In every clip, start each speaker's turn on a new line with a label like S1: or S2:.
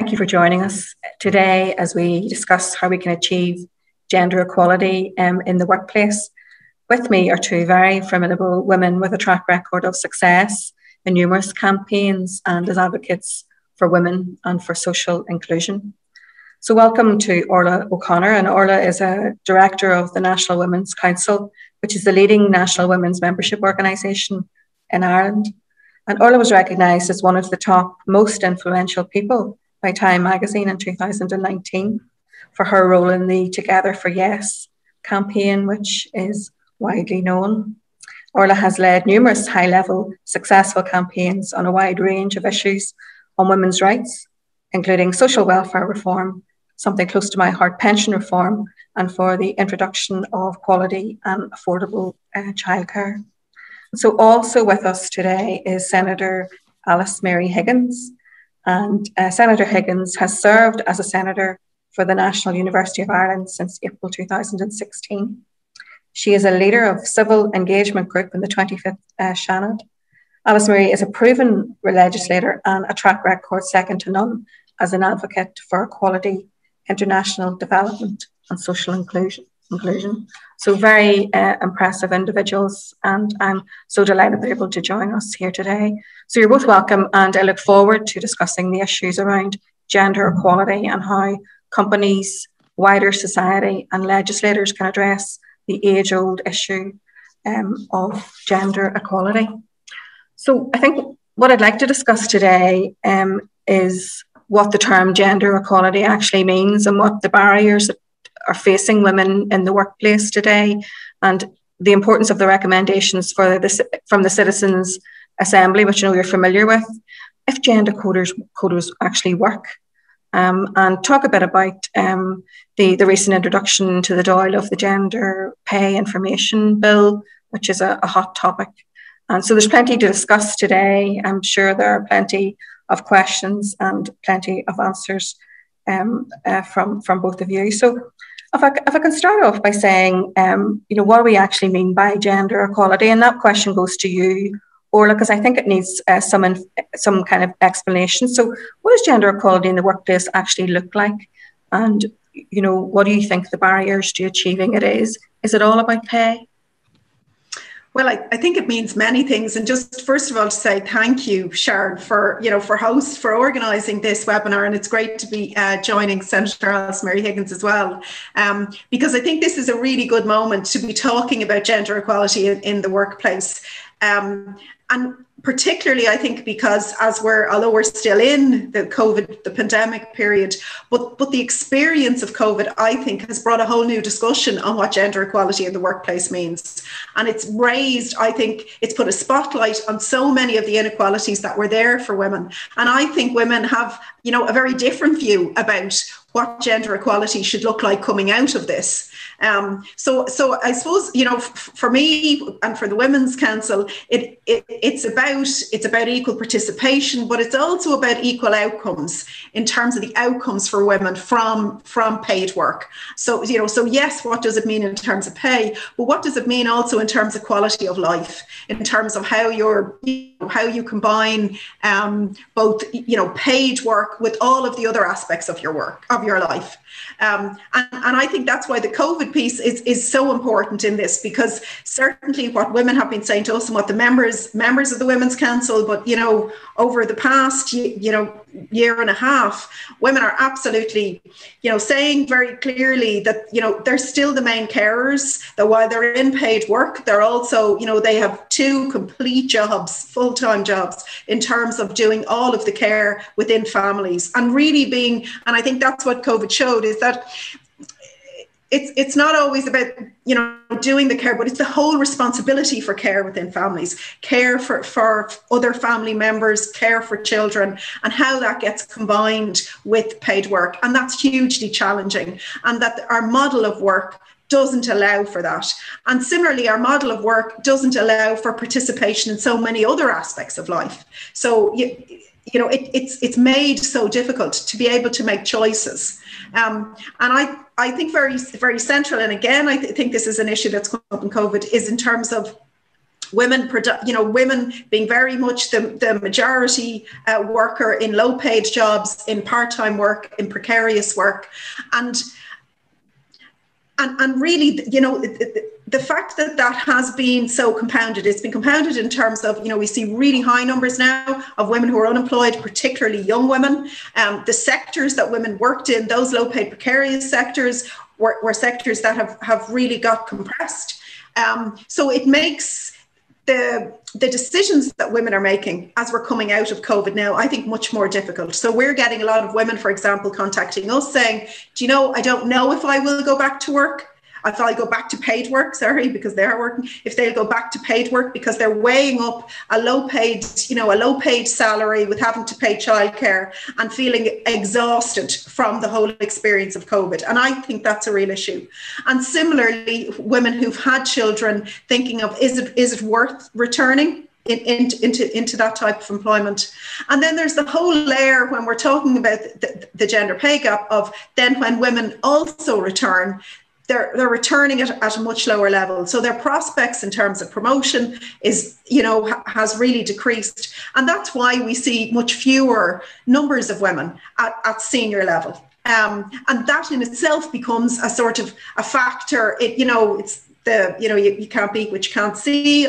S1: Thank you for joining us today as we discuss how we can achieve gender equality um, in the workplace. With me are two very formidable women with a track record of success in numerous campaigns and as advocates for women and for social inclusion. So, welcome to Orla O'Connor. And Orla is a director of the National Women's Council, which is the leading national women's membership organisation in Ireland. And Orla was recognised as one of the top most influential people by Time magazine in 2019 for her role in the Together for Yes campaign, which is widely known. Orla has led numerous high level successful campaigns on a wide range of issues on women's rights, including social welfare reform, something close to my heart, pension reform, and for the introduction of quality and affordable uh, childcare. So, also with us today is Senator Alice Mary Higgins. And uh, Senator Higgins has served as a senator for the National University of Ireland since April 2016. She is a leader of Civil Engagement Group in the 25th uh, Seanad. Alice Mary is a proven legislator and a track record second to none as an advocate for equality international development and social inclusion. Inclusion. So very uh, impressive individuals, and I'm so delighted they're able to join us here today. So you're both welcome, and I look forward to discussing the issues around gender equality and how companies, wider society, and legislators can address the age-old issue um, of gender equality. So I think what I'd like to discuss today um, is what the term gender equality actually means and what the barriers that are facing women in the workplace today and the importance of the recommendations for this from the Citizens Assembly, which you know you're familiar with, if gender quotas quotas actually work. Um, and talk a bit about um, the, the recent introduction to the Dáil of the Gender Pay Information Bill, which is a, a hot topic. And so there's plenty to discuss today. I'm sure there are plenty of questions and plenty of answers um, uh, from from both of you. So, if I, if I can start off by saying, um, you know, what do we actually mean by gender equality, and that question goes to you, Orla, because I think it needs uh, some inf- some kind of explanation. So, what does gender equality in the workplace actually look like, and you know, what do you think the barriers to achieving it is? Is it all about pay?
S2: Well, I, I, think it means many things. And just first of all, to say thank you, Sharon, for you know for host for organising this webinar, and it's great to be uh, joining Senator Alice Mary Higgins as well, um, because I think this is a really good moment to be talking about gender equality in, in the workplace. Um, and particularly i think because as we're although we're still in the covid the pandemic period but but the experience of covid i think has brought a whole new discussion on what gender equality in the workplace means. And it's raised i think it's put a spotlight on so many of the inequalities that were there for women. And i think women have you know a very different view about what gender equality should look like coming out of this um, so, so I suppose you know, f- for me and for the Women's Council, it, it it's about it's about equal participation, but it's also about equal outcomes in terms of the outcomes for women from from paid work. So, you know, so yes, what does it mean in terms of pay, but what does it mean also in terms of quality of life, in terms of how you're you how you combine um, both you know paid work with all of the other aspects of your work of your life. Um, and, and I think that's why the COVID piece is, is so important in this because certainly what women have been saying to us and what the members members of the Women's Council, but you know, over the past you know year and a half, women are absolutely, you know, saying very clearly that, you know, they're still the main carers, that while they're in paid work, they're also, you know, they have two complete jobs, full time jobs, in terms of doing all of the care within families. And really being, and I think that's what COVID showed is that it's it's not always about you know doing the care but it's the whole responsibility for care within families care for for other family members care for children and how that gets combined with paid work and that's hugely challenging and that our model of work doesn't allow for that. And similarly, our model of work doesn't allow for participation in so many other aspects of life. So, you, you know, it, it's it's made so difficult to be able to make choices. Um, and I I think very very central, and again, I th- think this is an issue that's come up in COVID, is in terms of women, you know, women being very much the, the majority uh, worker in low paid jobs, in part time work, in precarious work. And, and, and really, you know, the fact that that has been so compounded, it's been compounded in terms of, you know, we see really high numbers now of women who are unemployed, particularly young women. Um, the sectors that women worked in, those low paid precarious sectors, were, were sectors that have, have really got compressed. Um, so it makes the the decisions that women are making as we're coming out of COVID now, I think much more difficult. So we're getting a lot of women, for example, contacting us saying, "Do you know? I don't know if I will go back to work if I go back to paid work, sorry, because they're working, if they'll go back to paid work because they're weighing up a low paid, you know, a low paid salary with having to pay childcare and feeling exhausted from the whole experience of COVID. And I think that's a real issue. And similarly, women who've had children thinking of is it is it worth returning? In, in, into into that type of employment. And then there's the whole layer when we're talking about the, the, gender pay gap of then when women also return, they're, they're returning at, at a much lower level. So their prospects in terms of promotion is, you know, ha- has really decreased. And that's why we see much fewer numbers of women at, at senior level. Um, and that in itself becomes a sort of a factor. It, you know, it's the, you know, you, you can't be what you can't see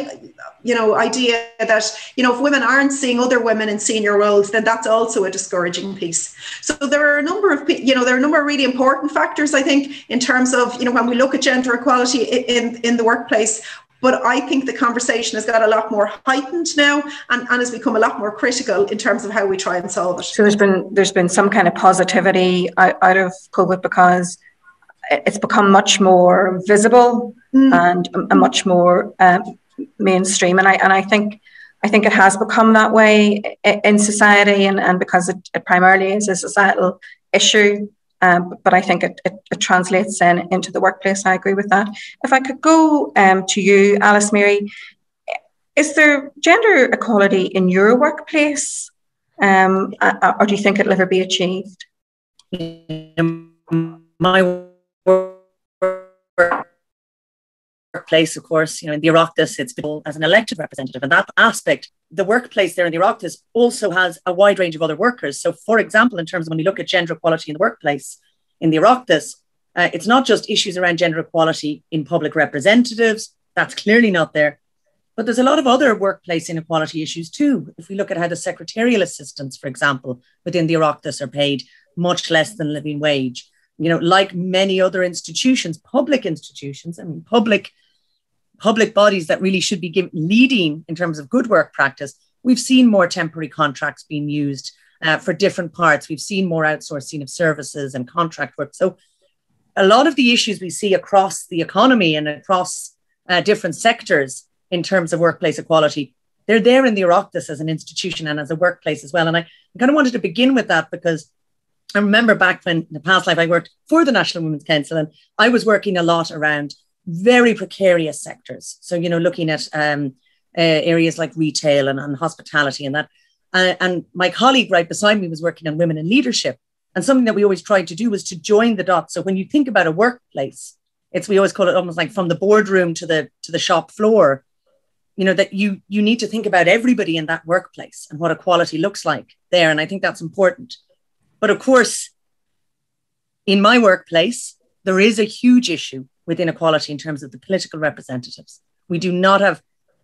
S2: you know idea that you know if women aren't seeing other women in senior roles then that's also a discouraging piece so there are a number of you know there are a number of really important factors i think in terms of you know when we look at gender equality in in the workplace but I think the conversation has got a lot more heightened now and, and has become a lot more critical in terms of how we try and solve it.
S1: So there's been there's been some kind of positivity out, out of COVID because eh, it's become much more visible mm. and a, a much more um, mainstream. And I and I think I think it has become that way in society, and, and because it, it primarily is a societal issue. Um, but I think it, it, it, translates in into the workplace. I agree with that. If I could go um, to you, Alice Mary, is there gender equality in your workplace, um, or do you think it'll ever be achieved?
S3: In my work workplace, of course, you know, in the Oireachtas, it's been as an elected representative. And that aspect, the workplace there in the Oireachtas also has a wide range of other workers. So, for example, in terms of when you look at gender equality in the workplace in the Oireachtas, uh, it's not just issues around gender equality in public representatives, that's clearly not there. But there's a lot of other workplace inequality issues too. If we look at how the secretarial assistants, for example, within the Oireachtas are paid much less than living wage, you know, like many other institutions, public institutions, I mean, public public bodies that really should be give, leading in terms of good work practice, we've seen more temporary contracts being used uh, for different parts. We've seen more outsourcing of services and contract work. So, a lot of the issues we see across the economy and across uh, different sectors in terms of workplace equality, they're there in the Oireachtas as an institution and as a workplace as well. And I kind of wanted to begin with that because I remember back when in the past life I worked for the National Women's Council and I was working a lot around very precarious sectors. So, you know, looking at um, uh, areas like retail and, and hospitality and that. Uh, and my colleague right beside me was working on women in leadership. And something that we always tried to do was to join the dots. So when you think about a workplace, it's we always call it almost like from the boardroom to the to the shop floor. You know that you you need to think about everybody in that workplace and what equality looks like there. And I think that's important. But of course, in my workplace, there is a huge issue with inequality in terms of the political representatives. We do not have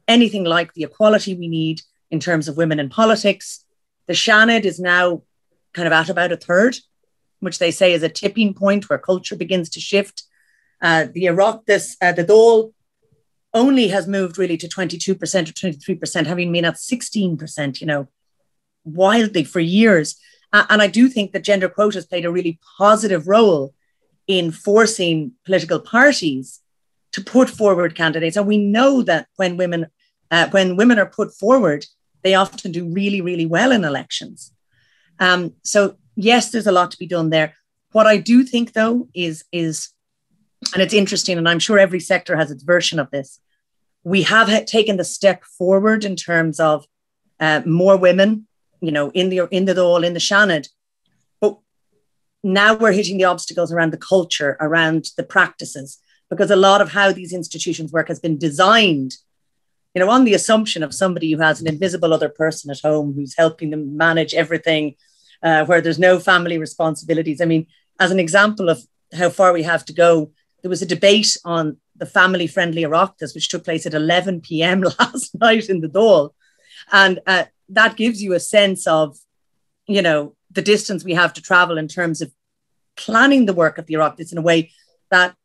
S3: anything like the equality we need in terms of women in politics. The Seanad is now kind of at about a third, which they say is a tipping point where culture begins to shift. Uh, the Oireachtas, uh, the Dáil only has moved really to 22% or 23%, having been at 16%, you know, wildly for years. Uh, and I do think that gender quotas played a really positive role in forcing political parties to put forward candidates. And we know that when women uh, when women are put forward, they often do really, really well in elections. Um, so yes, there's a lot to be done there. What I do think, though, is is and it's interesting, and I'm sure every sector has its version of this. We have taken the step forward in terms of uh, more women, you know, in the in the Dáil, in the Seanad, now we're hitting the obstacles around the culture, around the practices, because a lot of how these institutions work has been designed you know, on the assumption of somebody who has an invisible other person at home who's helping them manage everything, uh, where there's no family responsibilities. I mean, as an example of how far we have to go, there was a debate on the family friendly Oireachtas, which took place at 11 p.m. last night in the Dáil. And uh, that gives you a sense of, you know, the distance we have to travel in terms of planning the work of the Oireachtas in a way that,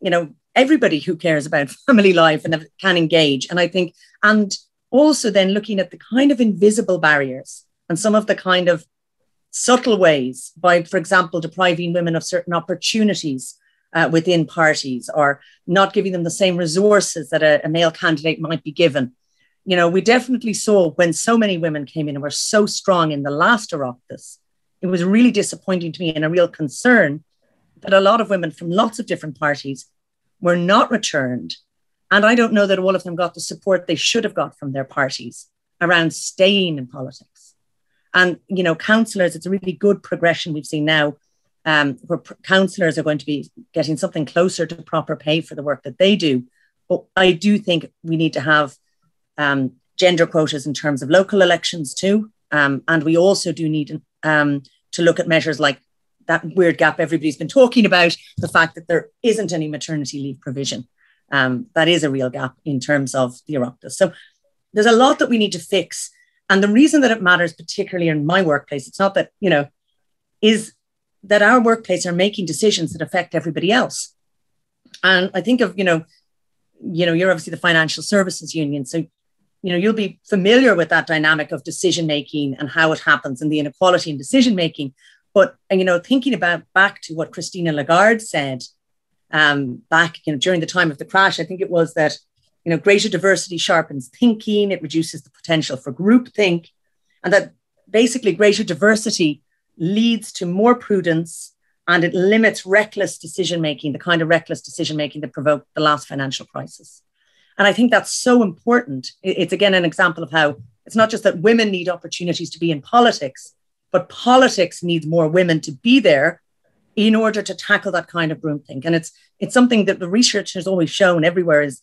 S3: you know, everybody who cares about family life and can engage. And I think, and also then looking at the kind of invisible barriers and some of the kind of subtle ways by, for example, depriving women of certain opportunities uh, within parties or not giving them the same resources that a, a, male candidate might be given. You know, we definitely saw when so many women came in and were so strong in the last Oireachtas, it was really disappointing to me and a real concern that a lot of women from lots of different parties were not returned. And I don't know that all of them got the support they should have got from their parties around staying in politics. And, you know, councillors, it's a really good progression we've seen now um, where pr- councillors are going to be getting something closer to proper pay for the work that they do. But I do think we need to have um, gender quotas in terms of local elections too. Um, and we also do need um, to look at measures like that weird gap everybody's been talking about the fact that there isn't any maternity leave provision. Um, that is a real gap in terms of the Oireachtas. So there's a lot that we need to fix. And the reason that it matters, particularly in my workplace, it's not that, you know, is that our workplace are making decisions that affect everybody else. And I think of, you know, you know, you're obviously the financial services union. So, you know, you'll be familiar with that dynamic of decision making and how it happens and the inequality in decision making. But you know, thinking about back to what christina Lagarde said um, back, you know, during the time of the crash, I think it was that you know greater diversity sharpens thinking, it reduces the potential for groupthink, and that basically greater diversity leads to more prudence and it limits reckless decision making, the kind of reckless decision making that provoked the last financial crisis. And I think that's so important. It's again an example of how it's not just that women need opportunities to be in politics, but politics needs more women to be there in order to tackle that kind of room groupthink. And it's it's something that the research has always shown everywhere is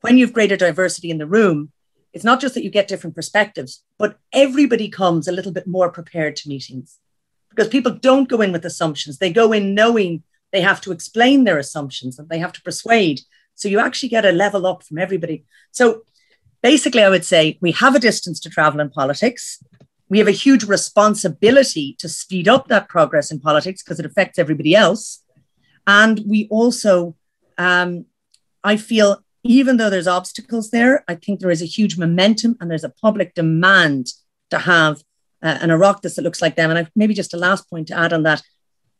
S3: when you have greater diversity in the room, it's not just that you get different perspectives, but everybody comes a little bit more prepared to meetings because people don't go in with assumptions. They go in knowing they have to explain their assumptions and they have to persuade. So you actually get a level up from everybody. So basically, I would say we have a distance to travel in politics we have a huge responsibility to speed up that progress in politics because it affects everybody else. And we also, um, I feel, even though there's obstacles there, I think there is a huge momentum and there's a public demand to have uh, an Oireachtas that looks like them. And I, maybe just a last point to add on that.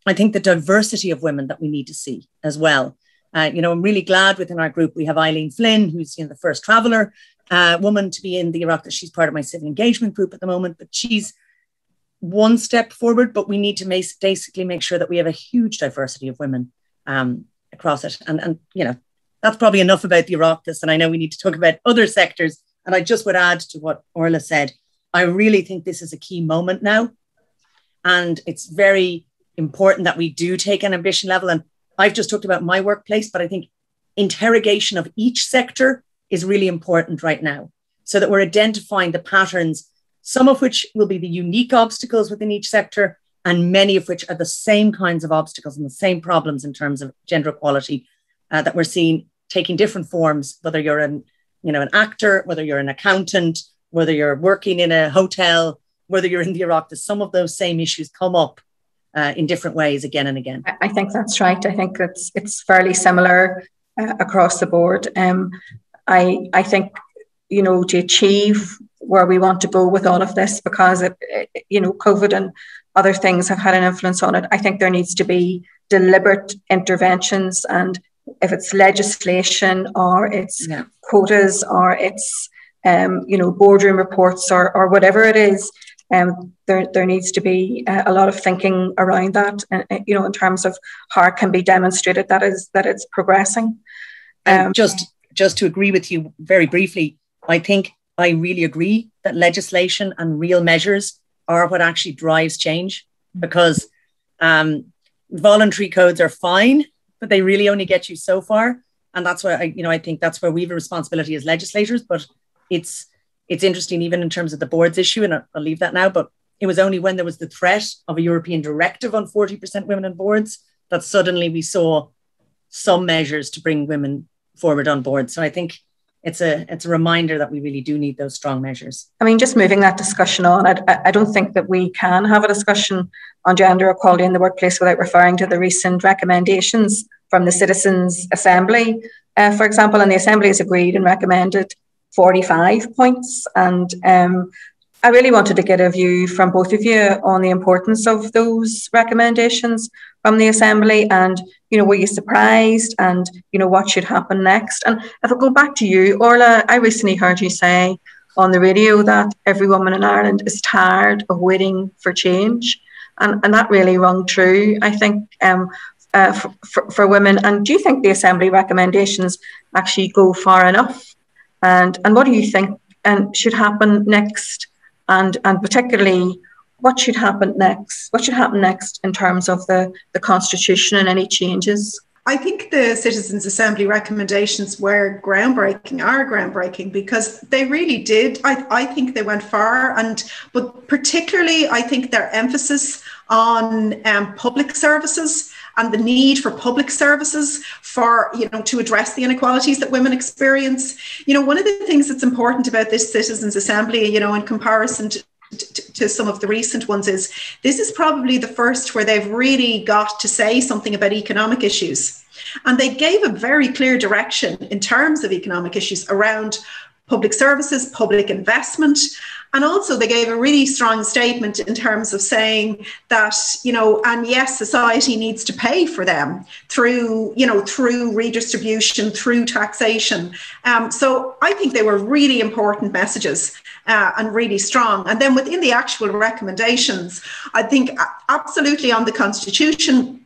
S3: I think the diversity of women that we need to see as well. Uh, you know, I'm really glad within our group we have Eileen Flynn, who's you know, the first traveller uh, woman to be in the Oireachtas. That she's part of my civil engagement group at the moment, but she's one step forward. But we need to make, basically make sure that we have a huge diversity of women um, across it. And and you know that's probably enough about the Oireachtas. And I know we need to talk about other sectors. And I just would add to what Orla said. I really think this is a key moment now, and it's very important that we do take an ambition level. And I've just talked about my workplace, but I think interrogation of each sector is really important right now so that we're identifying the patterns, some of which will be the unique obstacles within each sector, and many of which are the same kinds of obstacles and the same problems in terms of gender equality uh, that we're seeing taking different forms, whether you're an, you know, an actor, whether you're an accountant, whether you're working in a hotel, whether you're in the Oireachtas, some of those same issues come up uh, in different ways again and again.
S1: I think that's right. I think it's it's fairly similar uh, across the board. Um, I I think you know to achieve where we want to go with all of this because it, you know COVID and other things have had an influence on it. I think there needs to be deliberate interventions and if it's legislation or it's yeah. quotas or it's um, you know boardroom reports or or whatever it is. Um, there, there needs to be uh, a lot of thinking around that, uh, you know, in terms of how it can be demonstrated that is that it's progressing.
S3: Um, just just to agree with you very briefly, I think I really agree that legislation and real measures are what actually drives change because um, voluntary codes are fine, but they really only get you so far. And that's why I, you know, I think that's where we have a responsibility as legislators. But it's it's interesting even in terms of the boards issue, and I'll, I'll leave that now. But it was only when there was the threat of a European directive on 40% women on boards that suddenly we saw some measures to bring women forward on board. So I think it's a it's a reminder that we really do need those strong measures.
S1: I mean, just moving that discussion on, I, I don't think that we can have a discussion on gender equality in the workplace without referring to the recent recommendations from the Citizens Assembly. Uh, for example, and the Assembly has agreed and recommended 45 points. And um, I really wanted to get a view from both of you on the importance of those recommendations from the Assembly and, you know, were you surprised and, you know, what should happen next? And if I go back to you, Orla, I recently heard you say on the radio that every woman in Ireland is tired of waiting for change. And, and that really rung true, I think, um, uh, for, for, for women. And do you think the Assembly recommendations actually go far enough? And, and what do you think and should happen next? and and particularly what should happen next? What should happen next in terms of the, the constitution and any changes?
S2: I think the Citizens Assembly recommendations were groundbreaking, are groundbreaking because they really did. I, I think they went far, and but particularly I think their emphasis on um, public services and the need for public services for you know to address the inequalities that women experience. You know one of the things that's important about this citizens assembly you know in comparison to, to, some of the recent ones is this is probably the first where they've really got to say something about economic issues. And they gave a very clear direction in terms of economic issues around public services public investment and also, they gave a really strong statement in terms of saying that, you know, and yes, society needs to pay for them through, you know, through redistribution, through taxation. Um, so I think they were really important messages uh, and really strong. And then within the actual recommendations, I think absolutely on the Constitution,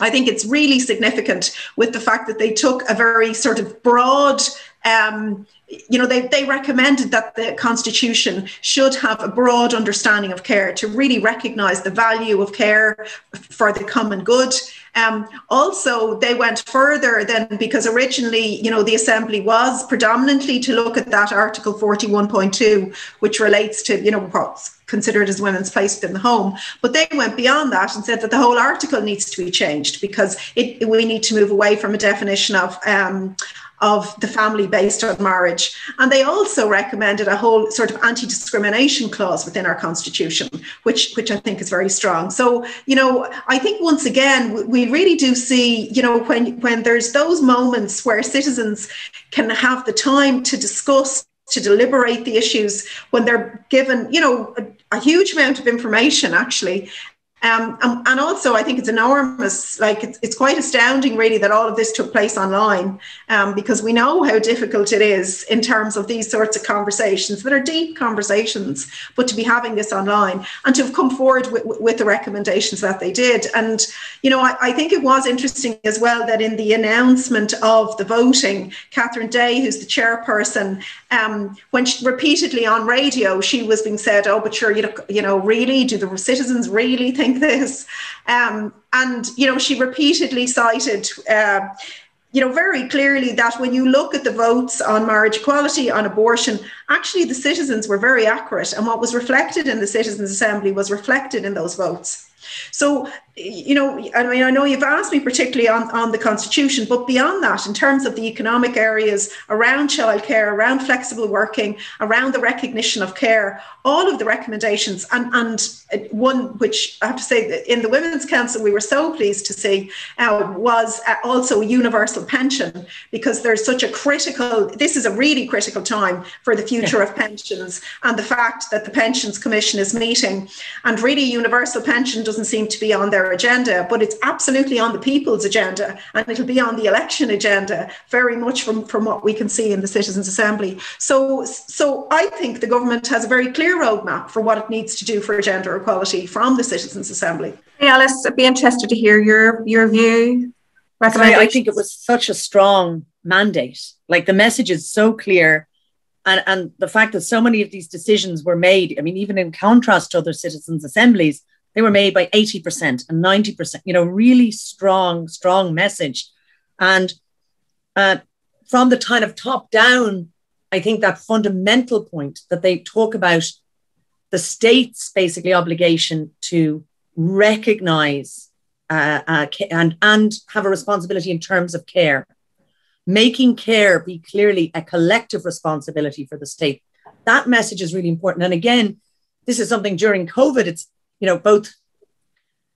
S2: I think it's really significant with the fact that they took a very sort of broad um, you know, they, they recommended that the Constitution should have a broad understanding of care to really recognise the value of care for the common good. Um, also, they went further than because originally, you know, the Assembly was predominantly to look at that Article 41.2, which relates to, you know, what's considered as women's place within the home. But they went beyond that and said that the whole article needs to be changed because it, we need to move away from a definition of um, of the family based on marriage. And they also recommended a whole sort of anti discrimination clause within our constitution, which, which I think is very strong. So, you know, I think once again, we really do see, you know, when, when there's those moments where citizens can have the time to discuss to deliberate the issues when they're given, you know, a, a, huge amount of information actually um, and, and, also, I think it's enormous. Like it's, it's quite astounding, really, that all of this took place online, um, because we know how difficult it is in terms of these sorts of conversations that are deep conversations. But to be having this online and to have come forward with, with the recommendations that they did, and you know, I, I, think it was interesting as well that in the announcement of the voting, Catherine Day, who's the chairperson, um, when she, repeatedly on radio, she was being said, "Oh, but sure, you know, you know, really, do the citizens really think?" This. Um, and, you know, she repeatedly cited, uh, you know, very clearly that when you look at the votes on marriage equality, on abortion, actually the citizens were very accurate. And what was reflected in the Citizens' Assembly was reflected in those votes. So, you know, I mean, I know you've asked me particularly on, on the Constitution, but beyond that, in terms of the economic areas around childcare, around flexible working, around the recognition of care, all of the recommendations, and, and one which I have to say in the Women's Council we were so pleased to see uh, was uh, also universal pension, because there's such a critical, this is a really critical time for the future of pensions, and the fact that the Pensions Commission is meeting, and really universal pension doesn't seem to be on their agenda, but it's absolutely on the people's agenda and it'll be on the election agenda very much from, from what we can see in the Citizens' Assembly. So, so I think the government has a very clear roadmap for what it needs to do for gender equality from the Citizens' Assembly.
S1: Hey Alice, I'd be interested to hear your, your view.
S3: I, I think it was such a strong mandate. Like the message is so clear and, and the fact that so many of these decisions were made, I mean, even in contrast to other citizens' assemblies, they were made by 80% and 90%, you know, really strong, strong message. And uh, from the kind of top down I think that fundamental point that they talk about the state's basically obligation to recognize uh, uh, and, and have a responsibility in terms of care, making care be clearly a collective responsibility for the state. That message is really important. And again, this is something during COVID, it's, you know, both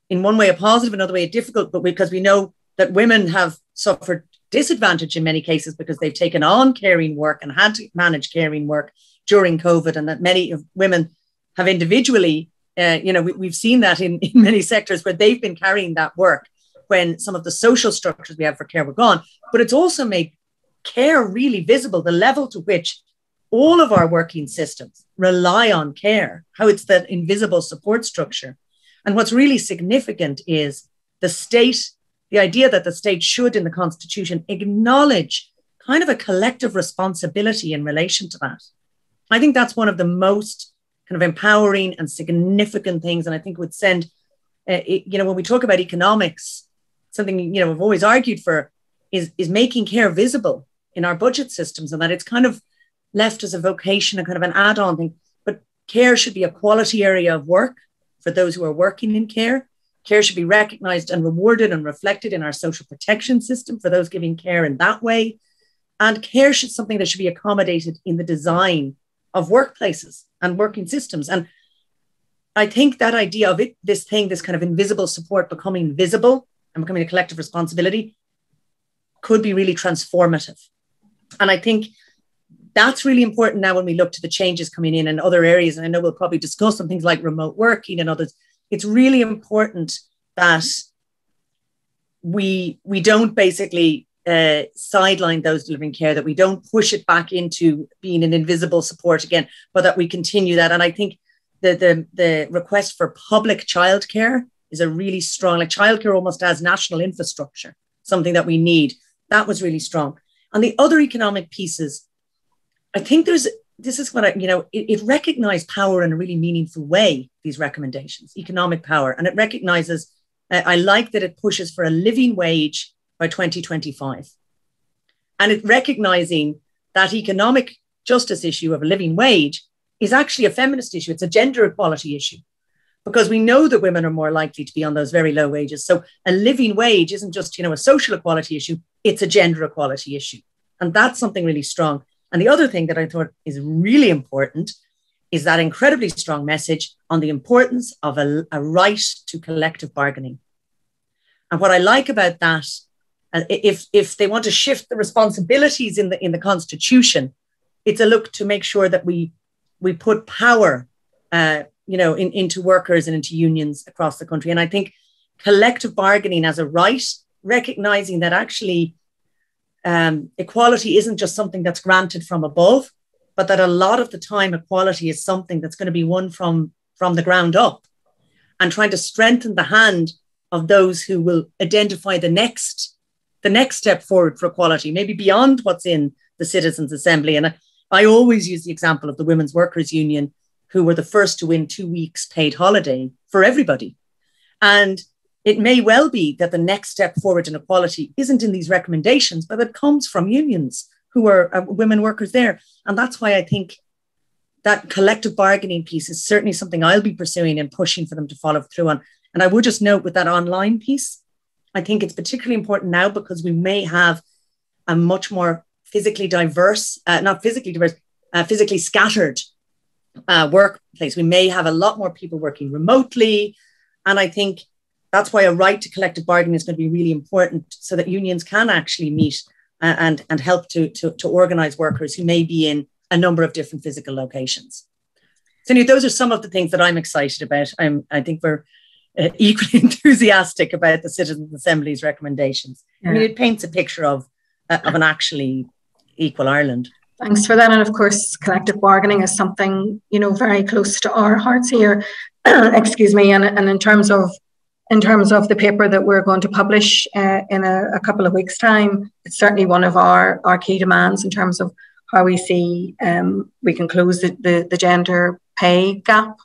S3: in one way a positive, another way a difficult, but because we know that women have suffered disadvantage in many cases because they've taken on caring work and had to manage caring work during COVID, and that many of women have individually, uh, you know, we, have seen that in, in many sectors where they've been carrying that work when some of the social structures we have for care were gone. But it's also made care really visible, the level to which all of our working systems rely on care, how it's that invisible support structure. And what's really significant is the state the idea that the state should, in the Constitution, acknowledge kind of a collective responsibility in relation to that. I think that's one of the most kind of empowering and significant things. And I think would send, uh, it, you know, when we talk about economics, something, you know, we've always argued for is, is making care visible in our budget systems and that it's kind of left as a vocation and kind of an add on thing. But care should be a quality area of work for those who are working in care. Care should be recognized and rewarded and reflected in our social protection system for those giving care in that way. And care should something that should be accommodated in the design of workplaces and working systems. And I think that idea of it, this thing, this kind of invisible support becoming visible and becoming a collective responsibility could be really transformative. And I think that's really important now when we look to the changes coming in in other areas. And I know we'll probably discuss some things like remote working and others it's really important that we we don't basically uh, sideline those delivering care, that we don't push it back into being an invisible support again, but that we continue that. And I think the the, the request for public childcare is a really strong, like childcare almost as national infrastructure, something that we need. That was really strong. And the other economic pieces, I think there's this is what I, you know, it, it recognized power in a really meaningful way, these recommendations, economic power. And it recognizes, uh, I like that it pushes for a living wage by 2025. And it recognizing that economic justice issue of a living wage is actually a feminist issue. It's a gender equality issue because we know that women are more likely to be on those very low wages. So a living wage isn't just, you know, a social equality issue, it's a gender equality issue. And that's something really strong. And the other thing that I thought is really important is that incredibly strong message on the importance of a, a right to collective bargaining. And what I like about that, uh, if, if they want to shift the responsibilities in the, in the Constitution, it's a look to make sure that we, we put power uh, you know, in, into workers and into unions across the country. And I think collective bargaining as a right, recognizing that actually um, equality isn't just something that's granted from above, but that a lot of the time equality is something that's going to be won from from the ground up, and trying to strengthen the hand of those who will identify the next the next step forward for equality, maybe beyond what's in the Citizens Assembly. And I, I always use the example of the Women's Workers Union, who were the first to win two weeks paid holiday for everybody. And it may well be that the next step forward in equality isn't in these recommendations, but it comes from unions who are uh, women workers there. And that's why I think that collective bargaining piece is certainly something I'll be pursuing and pushing for them to follow through on. And I would just note with that online piece, I think it's particularly important now because we may have a much more physically diverse, uh, not physically diverse, uh, physically scattered uh, workplace. We may have a lot more people working remotely. And I think that's why a right to collective bargaining is going to be really important so that unions can actually meet uh, and, and help to, to, to organize workers who may be in a number of different physical locations. So anyway, those are some of the things that I'm excited about. I'm, I think we're uh, equally enthusiastic about the Citizens Assembly's recommendations. Yeah. I mean, it paints a picture of, uh, of an actually equal Ireland.
S1: Thanks for that. And of course, collective bargaining is something, you know, very close to our hearts here. Excuse me. And, and in terms of in terms of the paper that we're going to publish uh, in a, a, couple of weeks' time, it's certainly one of our, our key demands in terms of how we see um, we can close the, the, the gender pay gap.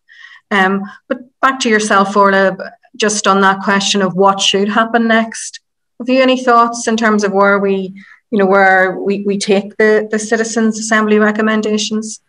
S1: Um, but back to yourself, Orla, just on that question of what should happen next. Have you any thoughts in terms of where we you know, where we, we take the, the Citizens Assembly recommendations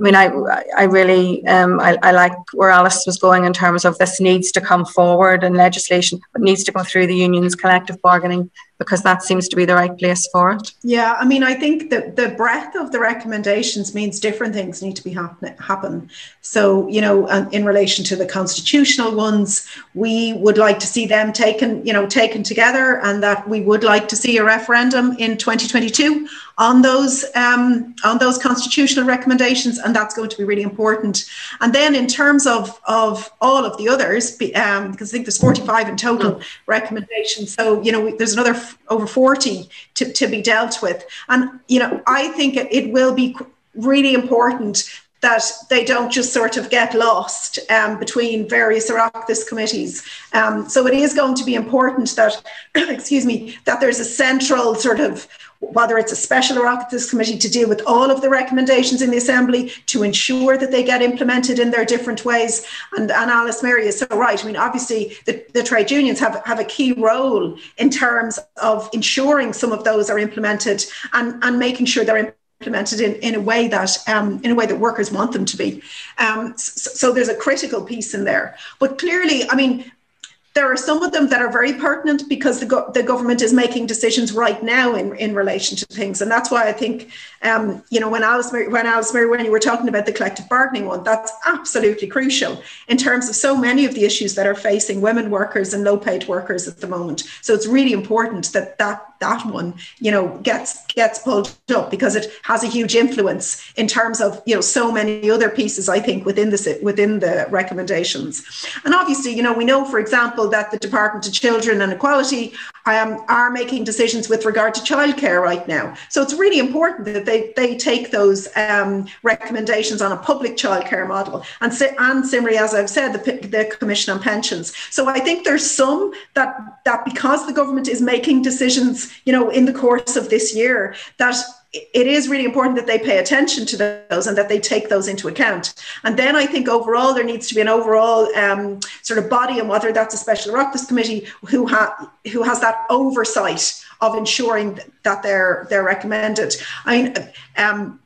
S1: I mean, I I really um, I, I like where Alice was going in terms of this needs to come forward and legislation, needs to go through the unions' collective bargaining because that seems to be the right place for it.
S2: Yeah, I mean, I think that the breadth of the recommendations means different things need to be happen. happen. So, you know, in relation to the constitutional ones, we would like to see them taken, you know, taken together, and that we would like to see a referendum in 2022 on those um, on those constitutional recommendations, and that's going to be really important. And then, in terms of of all of the others, um, because I think there's 45 in total mm. recommendations. So, you know, there's another over 40 to, to be dealt with. And, you know, I think it, it will be really important that they don't just sort of get lost um, between various Oireachtas committees. Um, so it is going to be important that, excuse me, that there's a central sort of whether it's a special or Oireachtas committee to deal with all of the recommendations in the Assembly to ensure that they get implemented in their different ways. And, and Alice Mary is so right. I mean, obviously, the, the trade unions have, have a key role in terms of ensuring some of those are implemented and, and making sure they're implemented in, in a way that um, in a way that workers want them to be. Um, so, so, there's a critical piece in there. But clearly, I mean, there are some of them that are very pertinent because the, go- the government is making decisions right now in, in relation to things. And that's why I think, um, you know, when Alice, when Alice, when you were talking about the collective bargaining one, that's absolutely crucial in terms of so many of the issues that are facing women workers and low paid workers at the moment. So it's really important that that that one, you know, gets gets pulled up because it has a huge influence in terms of you know so many other pieces. I think within the within the recommendations, and obviously, you know, we know, for example, that the Department of Children and Equality um, are making decisions with regard to childcare right now. So it's really important that they they take those um, recommendations on a public childcare model. And and Simri, as I've said, the, the Commission on Pensions. So I think there's some that that because the government is making decisions you know, in the course of this year, that it is really important that they pay attention to those and that they take those into account. And then I think overall there needs to be an overall um, sort of body, and whether that's a special Oireachtas committee who ha- who has that oversight of ensuring that they're they're recommended. I mean, um,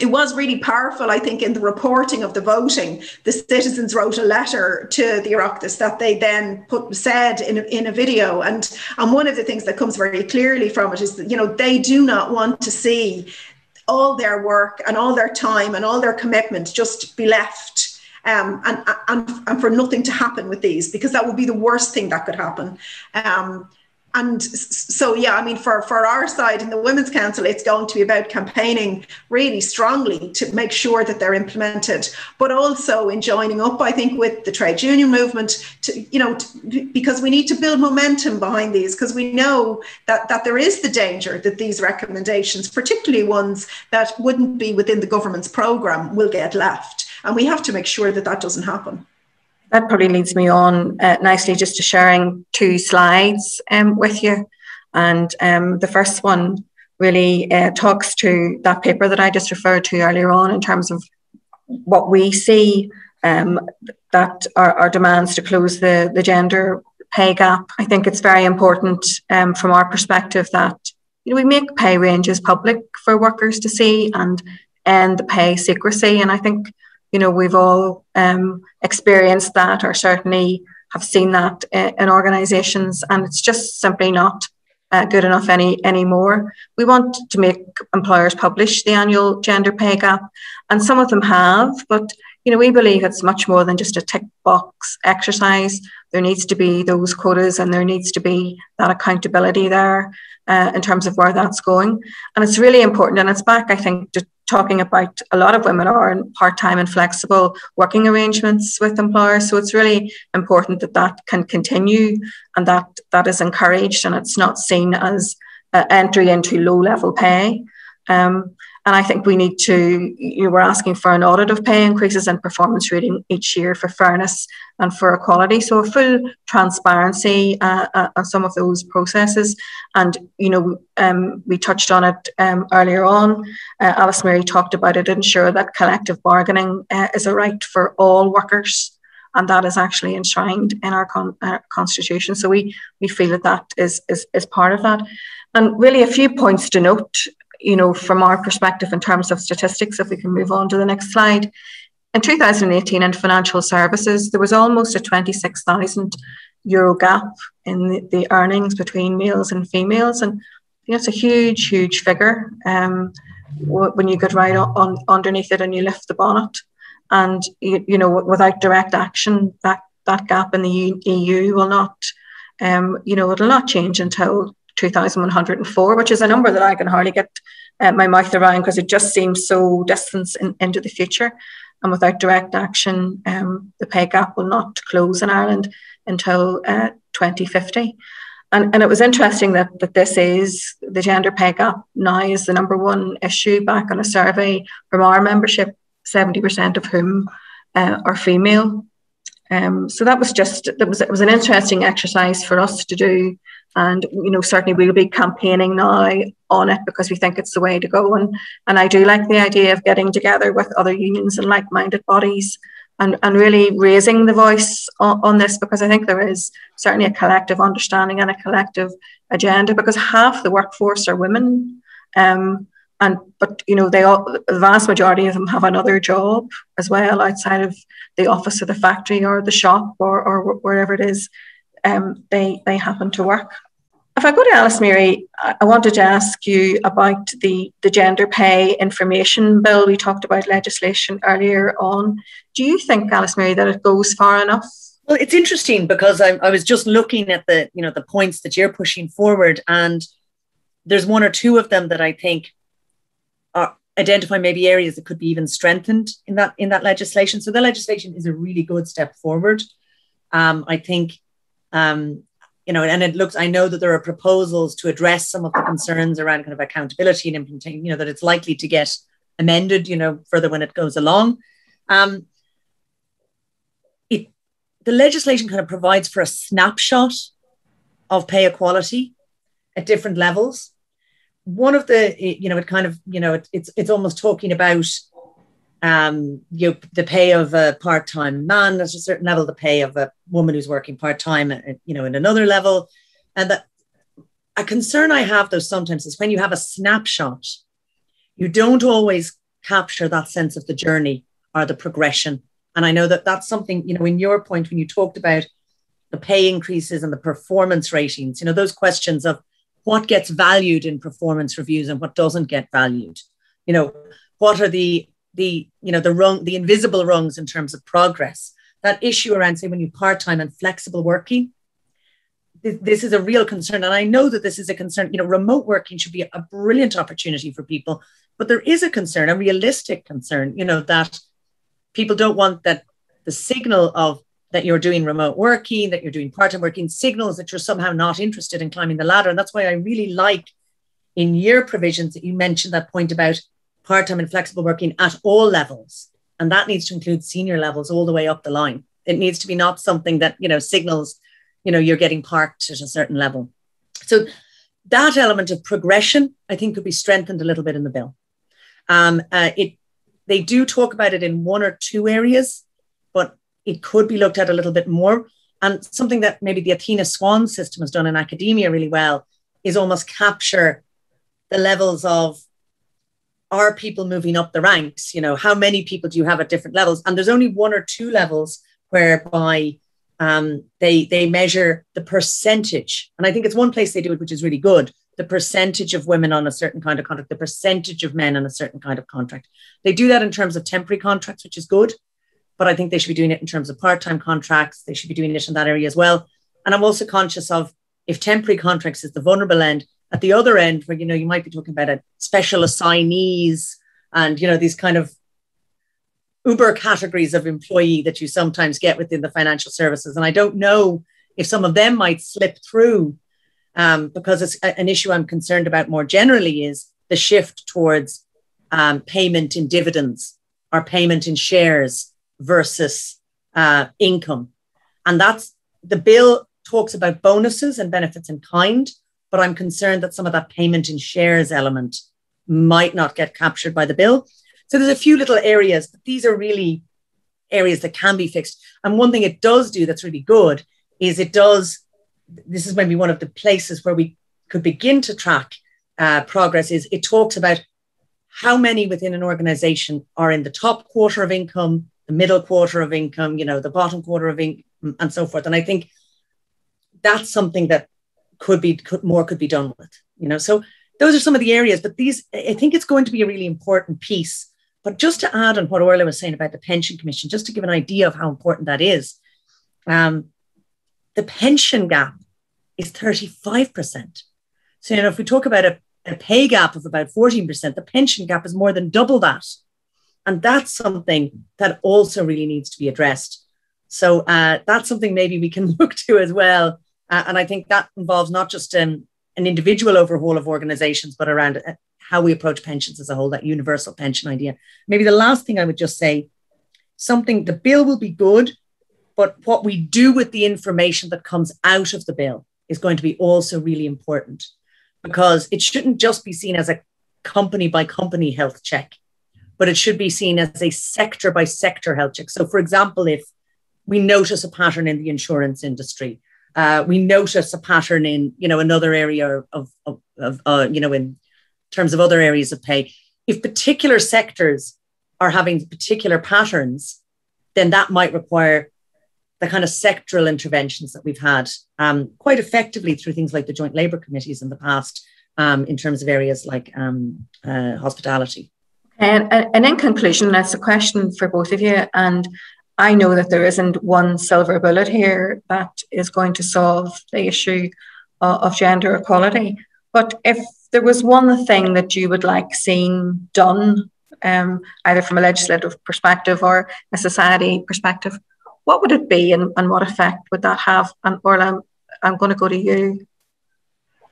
S2: it was really powerful, I think, in the reporting of the voting. The citizens wrote a letter to the Oireachtas that they then put said in a, in a video. And, and one of the things that comes very clearly from it is that, you know, they do not want to see all their work and all their time and all their commitment just be left um, and, and, and for nothing to happen with these, because that would be the worst thing that could happen. Um, and so yeah i mean for for our side in the women's council it's going to be about campaigning really strongly to make sure that they're implemented but also in joining up i think with the trade union movement to you know to, because we need to build momentum behind these because we know that that there is the danger that these recommendations particularly ones that wouldn't be within the government's program will get left. And we have to make sure that that doesn't happen
S1: that probably leads me on uh, nicely just to sharing two slides um, with you. And um, the first one really uh, talks to that paper that I just referred to earlier on in terms of what we see um, that our, our, demands to close the, the gender pay gap. I think it's very important um, from our perspective that you know, we make pay ranges public for workers to see and end the pay secrecy. And I think you know, we've all um, experienced that or certainly have seen that in, in organisations, and it's just simply not uh, good enough any anymore. We want to make employers publish the annual gender pay gap, and some of them have, but you know, we believe it's much more than just a tick box exercise. There needs to be those quotas, and there needs to be that accountability there. Uh, in terms of where that's going. And it's really important. And it's back, I think, to talking about a lot of women are in part-time and flexible working arrangements with employers. So it's really important that that can continue and that that is encouraged and it's not seen as uh, entry into low level pay. Um, and I think we need to, you know, we're asking for an audit of pay increases and performance rating each year for fairness and for equality. So a full transparency uh, uh, on some of those processes. And, you know, um, we touched on it um, earlier on. Uh, Alice Mary talked about it, ensure that collective bargaining uh, is a right for all workers and that is actually enshrined in our, con- our, constitution. So we we feel that that is, is is part of that. And really, a few points to note, you know, from our perspective in terms of statistics, if we can move on to the next slide. In 2018, in financial services, there was almost a 26,000 euro gap in the, the, earnings between males and females. And you know, it's a huge, huge figure um, when you get right on, on, underneath it and you lift the bonnet. And, you, you know, without direct action, that, that gap in the EU will not, um, you know, it'll not change until 2104, which is a number that I can hardly get uh, my mouth around because it just seems so distant in, into the future. And without direct action, um, the pay gap will not close in Ireland until uh, 2050. And, and it was interesting that, that this is the gender pay gap now is the number one issue back on a survey from our membership, 70% of whom uh, are female. Um, so that was just that was it was an interesting exercise for us to do and you know certainly we'll be campaigning now on it because we think it's the way to go. And and I do like the idea of getting together with other unions and like-minded bodies and, and really raising the voice on, on this because I think there is certainly a collective understanding and a collective agenda because half the workforce are women. Um, and but you know they all the vast majority of them have another job as well outside of the office or the factory or the shop or, or wherever it is um, they, they happen to work. If I go to Alice Mary, I wanted to ask you about the, the gender pay information bill. We talked about legislation earlier on. Do you think, Alice Mary, that it goes far enough?
S3: Well, it's interesting because I, I was just looking at the, you know, the points that you're pushing forward, and there's one or two of them that I think are identify maybe areas that could be even strengthened in that in that legislation. So the legislation is a really good step forward. Um, I think um, you know, and it looks, I know that there are proposals to address some of the concerns around kind of accountability and implementing, you know, that it's likely to get amended, you know, further when it goes along. Um, it, the legislation kind of provides for a snapshot of pay equality at different levels. One of the, you know, it kind of, you know, it, it's it's almost talking about um, you know, the pay of a part-time man at a certain level, the pay of a woman who's working part-time, uh, you know, in another level. And that a concern I have though sometimes is when you have a snapshot, you don't always capture that sense of the journey or the progression. And I know that that's something, you know, in your point when you talked about the pay increases and the performance ratings, you know, those questions of what gets valued in performance reviews and what doesn't get valued. You know, what are the the you know the rung the invisible rungs in terms of progress. That issue around say when you part-time and flexible working this, this is a real concern. And i know that this is a concern you know remote working should be a brilliant opportunity for people but there is a concern a realistic concern you know that people don't want that the signal of that you're doing remote working that you're doing part-time working signals that you're somehow not interested in climbing the ladder. And that's why i really like in your provisions that you mentioned that point about part-time and flexible working at all levels. And that needs to include senior levels all the way up the line. It needs to be not something that you know signals you know you're getting parked at a certain level. So that element of progression i think could be strengthened a little bit in the bill. Um, uh, it they do talk about it in one or two areas but it could be looked at a little bit more. And something that maybe the athena swan system has done in academia really well is almost capture the levels of are people moving up the ranks? You know, how many people do you have at different levels? And there's only one or two levels whereby um, they they measure the percentage. And I think it's one place they do it, which is really good. The percentage of women on a certain kind of contract, the percentage of men on a certain kind of contract. They do that in terms of temporary contracts, which is good. But I think they should be doing it in terms of part-time contracts. They should be doing it in that area as well. And I'm also conscious of if temporary contracts is the vulnerable end, at the other end where you know you might be talking about a special assignees and you know these kind of uber categories of employee that you sometimes get within the financial services. And i don't know if some of them might slip through um, because it's an issue i'm concerned about more generally is the shift towards um, payment in dividends or payment in shares versus uh, income. And that's the bill talks about bonuses and benefits in kind but I'm concerned that some of that payment in shares element might not get captured by the bill. So there's a few little areas, but these are really areas that can be fixed. And one thing it does do that's really good is it does, this is maybe one of the places where we could begin to track uh, progress is it talks about how many within an organization are in the top quarter of income, the middle quarter of income, you know, the bottom quarter of income, and so forth. And I think that's something that could be could, more could be done with, you know. So those are some of the areas, but these I think it's going to be a really important piece. But just to add on what Orla was saying about the pension commission, just to give an idea of how important that is, um, the pension gap is 35%. So, you know, if we talk about a, a pay gap of about 14%, the pension gap is more than double that. And that's something that also really needs to be addressed. So uh, that's something maybe we can look to as well. Uh, and I think that involves not just an individual overhaul of organizations, but around uh, how we approach pensions as a whole, that universal pension idea. Maybe the last thing I would just say something, the bill will be good, but what we do with the information that comes out of the bill is going to be also really important because it shouldn't just be seen as a company by company health check, but it should be seen as a sector by sector health check. So, for example, if we notice a pattern in the insurance industry, uh, we notice a pattern in you know another area of, of, of uh, you know in terms of other areas of pay. If particular sectors are having particular patterns, then that might require the kind of sectoral interventions that we've had um, quite effectively through things like the joint labour committees in the past um, in terms of areas like um, uh, hospitality.
S1: And, and in conclusion, that's a question for both of you. And I know that there isn't one silver bullet here that is going to solve the issue of, of gender equality. But if there was one thing that you would like seen done, um, either from a legislative perspective or a society perspective, what would it be and, and what effect would that have? And Orla, I'm, I'm going to go to you.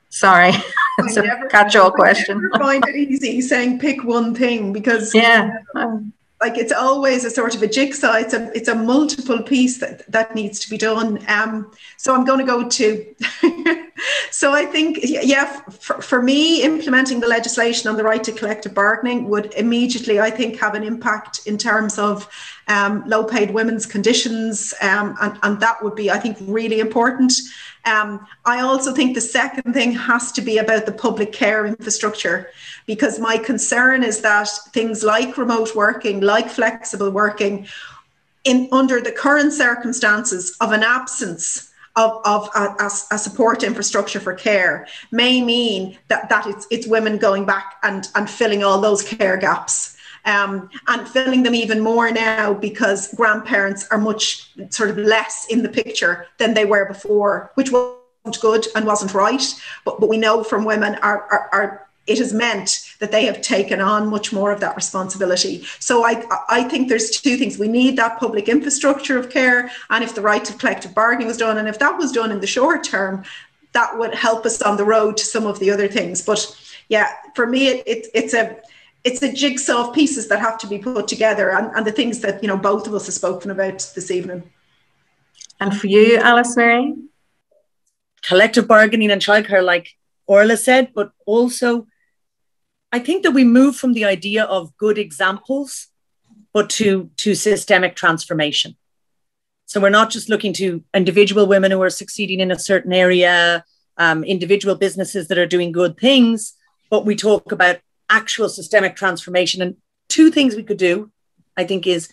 S1: Sorry, it's a catch-all question.
S2: I find it easy saying pick one thing because
S1: yeah,
S2: like it's always a sort of a jigsaw. It's a it's a multiple piece that that needs to be done. Um, so I'm going to go to. so I think yeah, for, for me, implementing the legislation on the right to collective bargaining would immediately, I think, have an impact in terms of um, low paid women's conditions, um, and and that would be, I think, really important. Um, I also think the second thing has to be about the public care infrastructure, because my concern is that things like remote working, like flexible working, in under the current circumstances of an absence of, of a, a, support infrastructure for care may mean that, that it's, it's women going back and, and filling all those care gaps um, and filling them even more now because grandparents are much sort of less in the picture than they were before, which wasn't good and wasn't right. But, but we know from women are, are it has meant that they have taken on much more of that responsibility. So I, I think there's two things. We need that public infrastructure of care, and if the right to collective bargaining was done, and if that was done in the short term, that would help us on the road to some of the other things. But yeah, for me, it, it it's a it's a jigsaw of pieces that have to be put together and, and the things that you know both of us have spoken about this evening
S1: and for you alice mary
S3: collective bargaining and childcare like orla said but also i think that we move from the idea of good examples but to to systemic transformation so we're not just looking to individual women who are succeeding in a certain area um, individual businesses that are doing good things but we talk about actual systemic transformation. And two things we could do, I think, is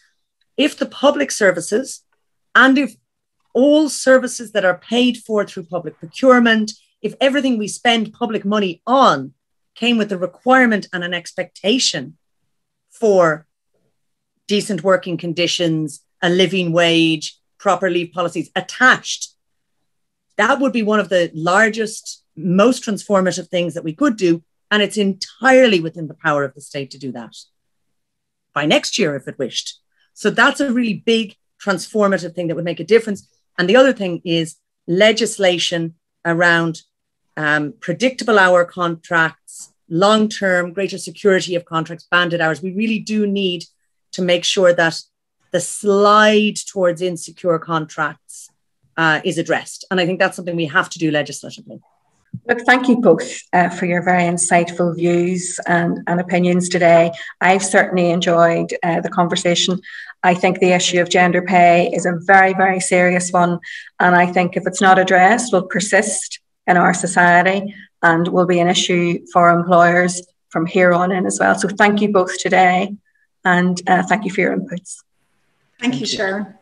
S3: if the public services and if all services that are paid for through public procurement, if everything we spend public money on came with a requirement and an expectation for decent working conditions, a living wage, proper leave policies attached, that would be one of the largest, most transformative things that we could do and it's entirely within the power of the state to do that by next year if it wished. So that's a really big transformative thing that would make a difference. And the other thing is legislation around um, predictable hour contracts, long term, greater security of contracts, banded hours. We really do need to make sure that the slide towards insecure contracts uh, is addressed. And I think that's something we have to do legislatively.
S1: Look, thank you both uh, for your very insightful views and, and opinions today. I've certainly enjoyed uh, the conversation. I think the issue of gender pay is a very, very serious one. And I think if it's not addressed, will persist in our society. and will be an issue for employers from here on in as well. So thank you both today and uh, thank you for your inputs.
S2: Thank, thank you, Sharon.